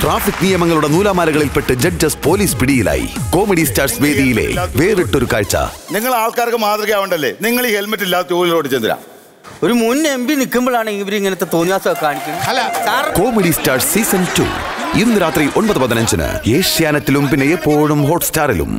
Traffic നിയമങ്ങളുടെ നൂലാമാലകളിൽപ്പെട്ട് judges police പിടിയിലായി. കോമഡി സ്റ്റാർസ് വേദിയിലെ വേറിട്ടൊരു കാഴ്ച. നിങ്ങൾ ആൾക്കാർക്ക് മാതൃകയാവണ്ടല്ലേ? നിങ്ങൾ ഈ ഹെൽമെറ്റ് ഇല്ലാത്ത ടൂവിലോട് ഒരു മുൻ എം പി നിൽക്കുമ്പോഴാണ് ഇവർ ഇങ്ങനത്തെ തോന്നിയാസമൊക്കെ കാണിക്കുന്നത്. അല്ല കോമഡി സ്റ്റാർസ് സീസൺ ടു ഇന്ന് രാത്രി ഒൻപത് പതിനഞ്ചിന് ഏഷ്യാനെറ്റിലും പിന്നെ എപ്പോഴും ഹോട്ട്സ്റ്റാറിലും